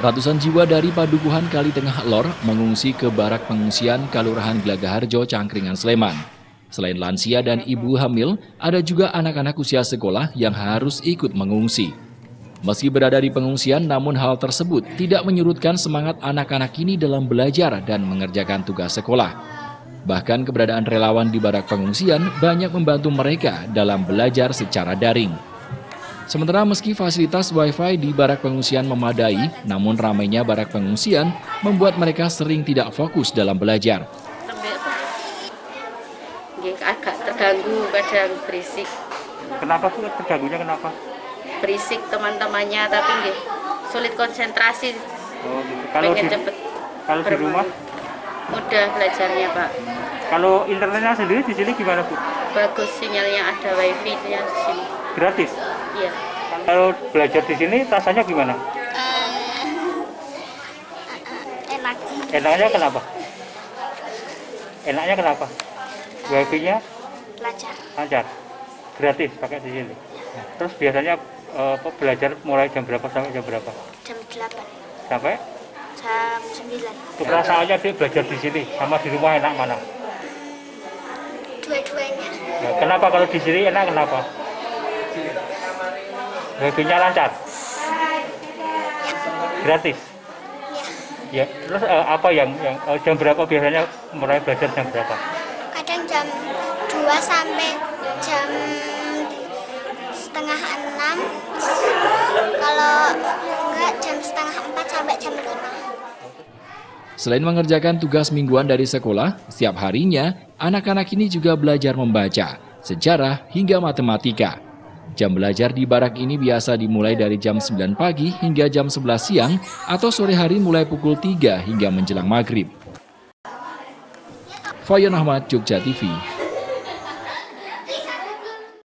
Ratusan jiwa dari Padukuhan Kali Tengah Lor mengungsi ke barak pengungsian Kalurahan Gelagaharjo, Cangkringan, Sleman. Selain lansia dan ibu hamil, ada juga anak-anak usia sekolah yang harus ikut mengungsi. Meski berada di pengungsian, namun hal tersebut tidak menyurutkan semangat anak-anak ini dalam belajar dan mengerjakan tugas sekolah. Bahkan keberadaan relawan di barak pengungsian banyak membantu mereka dalam belajar secara daring. Sementara meski fasilitas wifi di barak pengungsian memadai, namun ramainya barak pengungsian membuat mereka sering tidak fokus dalam belajar. agak terganggu, kadang berisik. Kenapa sih terganggunya kenapa? Berisik teman-temannya, tapi nggih, sulit konsentrasi. Oh, gitu. Kalau pengen di, cepet kalau di rumah, mudah belajarnya Pak. kalau internetnya sendiri di sini gimana bu? Bagus sinyalnya ada wifi-nya di sini. Gratis? Iya. Kalau belajar di sini rasanya gimana? enak Enaknya kenapa? Enaknya kenapa? Wifi-nya belajar lancar, gratis pakai di sini. Nah, terus biasanya eh, apa, belajar mulai jam berapa sampai jam berapa? jam 8 Sampai? jam 9 Untuk perasaannya dia belajar di sini sama di rumah enak mana? dua-duanya Nah, kenapa kalau di sini enak kenapa? Wifi-nya lancar, gratis. Ya, terus eh, apa yang yang eh, jam berapa biasanya mulai belajar jam berapa? kadang jam 2 sampai jam setengah 6 kalau enggak jam setengah 4 sampai jam 5 Selain mengerjakan tugas mingguan dari sekolah, setiap harinya anak-anak ini juga belajar membaca, sejarah hingga matematika. Jam belajar di barak ini biasa dimulai dari jam 9 pagi hingga jam 11 siang atau sore hari mulai pukul 3 hingga menjelang maghrib. Fayon Ahmad, Jogja TV.